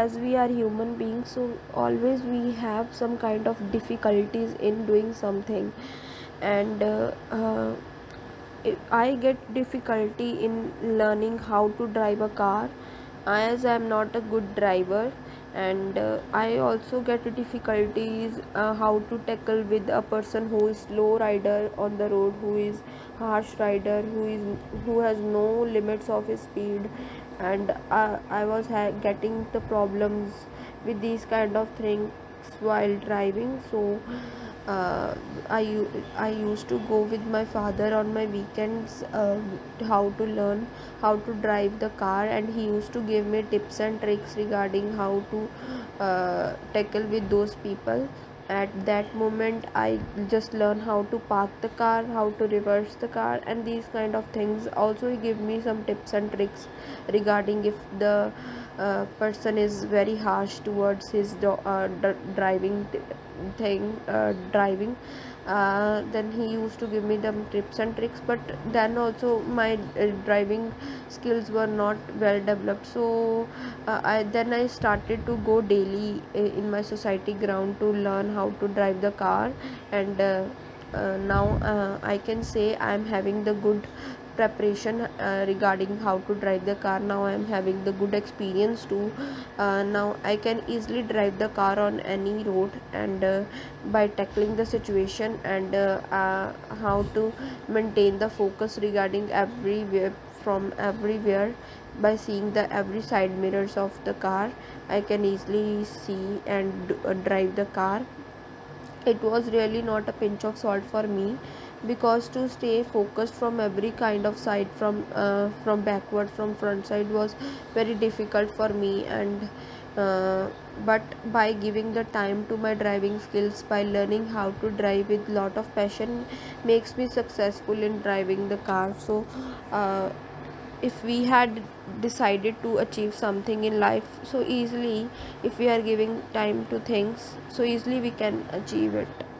as we are human beings so always we have some kind of difficulties in doing something. And uh, uh, i get difficulty in learning how to drive a car as i'm not a good driver and uh, i also get difficulties uh, how to tackle with a person who is slow rider on the road who is harsh rider who is who has no limits of his speed. And uh, i was getting the problems with these kind of things while driving. So uh, I, I used to go with my father on my weekends uh, how to learn how to drive the car. And he used to give me tips and tricks regarding how to uh, tackle with those people at that moment i just learn how to park the car how to reverse the car and these kind of things also he give me some tips and tricks regarding if the uh, person is very harsh towards his uh, driving thing uh, driving uh, then he used to give me the tips and tricks. But then also my uh, driving skills were not well developed. So uh, I then I started to go daily uh, in my society ground to learn how to drive the car and uh, now I can say I am having the good preparation uh, regarding how to drive the car. Now i am having the good experience too. Uh, now i can easily drive the car on any road and uh, by tackling the situation and uh, uh, how to maintain the focus regarding everywhere from everywhere. By seeing the every side mirrors of the car i can easily see and uh, drive the car. It was really not a pinch of salt for me because to stay focused from every kind of side from uh, from backward from front side was very difficult for me. And uh, but by giving the time to my driving skills by learning how to drive with lot of passion makes me successful in driving the car. So uh, if we had decided to achieve something in life so easily if we are giving time to things so easily we can achieve it